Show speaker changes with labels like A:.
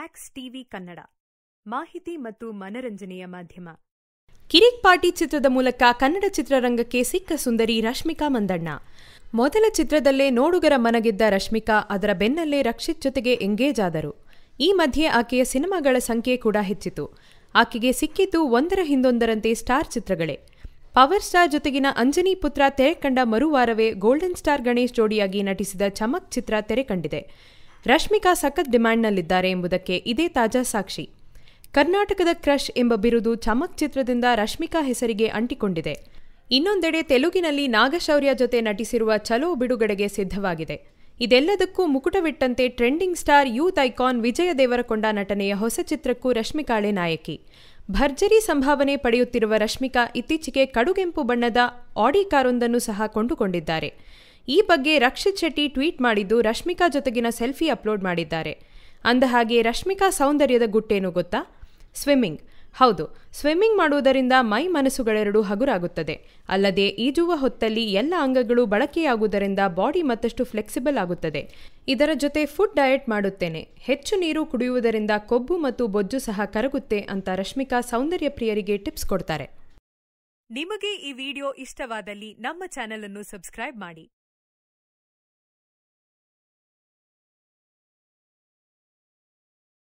A: Axe TV Kannada. ಮಾಹಿತಿ ಮತ್ತು ಮನರಂಜನೆಯ ಮಾಧ್ಯಮ.
B: ಕಿರಿಕ್ ಪಾರ್ಟಿ ಚಿತ್ರದ ಮೂಲಕ ಕನ್ನಡ ಚಿತ್ರರಂಗಕ್ಕೆ ಸಿಕ್ಕ ಸುಂದರಿ ರಶ್ಮಿಕಾ ಮಂದಣ್ಣ. ಮೊದಲ ಚಿತ್ರದಲ್ಲೇ ನೋಡುಗರ ಮನಗೆದ್ದ ರಶ್ಮಿಕಾ ಅದರ ಬೆನ್ನಲ್ಲೇ ರಕ್ಷಿತ್ ಜೊತೆಗೆ ಎಂಗೇಜ್ ಆದರು. ಈ ಮಧ್ಯೆ ಆಕೆಯ ಸಿನಿಮಾಗಳ ಸಂಖ್ಯೆ ಕೂಡ ಹೆಚ್ಚಿತು. ಆಕೆಗೆ ಸಿಕ್ಕಿದ್ದು ಒಂದರ ಹಿಂದೊಂದರಂತೆ ಸ್ಟಾರ್ ಚಿತ್ರಗಳೇ. ಪವರ್ ಸ್ಟಾರ್ ಜೊತೆಗಿನ ಅಂಜನಿ ಪುತ್ರ ತೆರೆ ಕಂಡ ಮರುವಾರವೇ ಗೋಲ್ಡನ್ ಸ್ಟಾರ್ ಗಣೇಶ್ ಜೋಡಿಯಾಗಿ ನಟಿಸಿದ ಚಮಕ್ ಚಿತ್ರ ತೆರೆ ಕಂಡಿದೆ ರಶ್ಮಿಕಾ ಸಖತ್ ಡಿಮ್ಯಾಂಡ್ನಲ್ಲಿದ್ದಾರೆ ಎಂಬುದಕ್ಕೆ ಇದೇ ತಾಜಾ ಸಾಕ್ಷಿ. ಕರ್ನಾಟಕದ ಕ್ರಶ್ ಎಂಬ ಬಿರುದು ಚಮಕ್ ಚಿತ್ರದಿಂದ ರಶ್ಮಿಕಾ ಹೆಸರಿಗೆ ಅಂಟಿಕೊಂಡಿದೆ. ಇನ್ನೊಂದೆಡೆ ತೆಲುಗಿನಲ್ಲಿ ನಾಗಶೌರ್ಯ ಜೊತೆ ನಟಿಸಿರುವ ಚಲೋ ಬಿಡುಗಡೆಗೆ ಸಿದ್ಧವಾಗಿದೆ. ಇದೆಲ್ಲದಕ್ಕೂ ಮುಕುಟವಿಟ್ಟಂತೆ trending star youth icon Vijay Deverakonda ನಟನೆಯ ಹೊಸ ಚಿತ್ರಕ್ಕೂ ರಶ್ಮಿಕಾಳೆ ನಾಯಕಿ. ಭರ್ಜರಿ ಸಂಭಾವನೆ ಪಡೆಯುತ್ತಿರುವ ರಶ್ಮಿಕಾ ಇತ್ತೀಚೆಗೆ ಕಡುಗೆಂಪು ಬಣ್ಣದ ಆಡಿ ಕಾರೊಂದನ್ನು ಸಹ ಕೊಂಡುಕೊಂಡಿದ್ದಾರೆ. ಈ ಬಗ್ಗೆ ರಕ್ಷಿತ್ ಶೆಟ್ಟಿ ಟ್ವೀಟ್ ಮಾಡಿದ್ದು ರಶ್ಮಿಕಾ ಜೊತೆಗಿನ ಸೆಲ್ಫಿ ಅಪ್ಲೋಡ್ ಮಾಡಿದ್ದಾರೆ. ಅಂದಹಾಗೆ ರಶ್ಮಿಕಾ ಸೌಂದರ್ಯದ ಗುಟ್ಟೇನು ಗೊತ್ತಾ? ಸ್ವಿಮ್ಮಿಂಗ್. ಹೌದು, ಸ್ವಿಮ್ಮಿಂಗ್ ಮಾಡುವುದರಿಂದ ಮೈ ಮನಸ್ಸುಗಳೆರಡೂ ಹಗುರಾಗುತ್ತದೆ. ಅಲ್ಲದೆ ಈಜುವ ಹೊತ್ತಲ್ಲಿ ಎಲ್ಲ ಅಂಗಗಳು ಬಳಕೆಯಾಗುವುದರಿಂದ ಬಾಡಿ ಮತ್ತಷ್ಟು ಫ್ಲೆಕ್ಸಿಬಲ್ ಆಗುತ್ತದೆ. ಇದರ ಜೊತೆ ಫುಡ್ ಡಯಟ್ ಮಾಡುತ್ತೇನೆ. ಹೆಚ್ಚು ನೀರು ಕುಡಿಯುವುದರಿಂದ ಕೊಬ್ಬು ಮತ್ತು ಬೊಜ್ಜು ಸಹ ಕರಗುತ್ತೆ ಅಂತ ರಶ್ಮಿಕಾ ಸೌಂದರ್ಯ ಪ್ರಿಯರಿಗೆ ಟಿಪ್ಸ್ ಕೊಡ್ತಾರೆ.
A: ನಿಮಗೆ ಈ ವಿಡಿಯೋ ಇಷ್ಟವಾದಲ್ಲಿ ನಮ್ಮ ಚಾನೆಲ್ ಅನ್ನು ಸಬ್ಸ್ಕ್ರೈಬ್ ಮಾಡಿ.